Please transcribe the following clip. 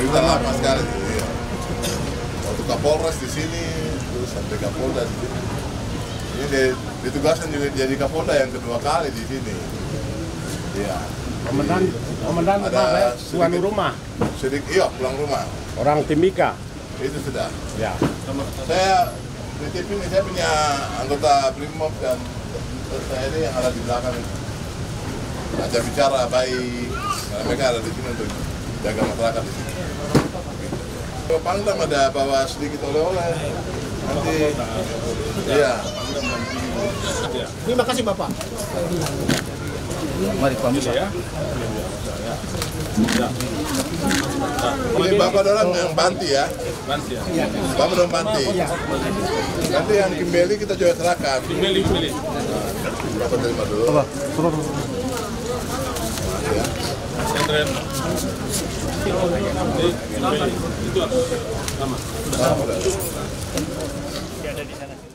kita lama sekali. Iya. Waktu Kapolres di sini, terus sampai Kapolda di sini. Ini di- ditugaskan juga jadi Kapolda yang kedua kali di sini. Iya. Komandan, komandan Ada ya? Tuan rumah, Sedikit, iya pulang rumah. orang Timika. Itu sudah. Ya. Saya nitip ini saya punya anggota Brimob dan saya ini yang ada di belakang ini. Ajak bicara baik, mereka ada di sini untuk jaga masyarakat di sini. Kalau Pangdam ada bawa sedikit oleh-oleh. Nanti, iya. Terima kasih Bapak. Mari pamit ya. Ini bapak dorang yang banti ya. Bantu ya. Bapak dorang banti. Nanti yang Kimbeli kita coba serahkan. Pilih pilih. Bapak terima dulu. Ya. Sentren. Itu sama. Sama, udah. Dia ada di sana.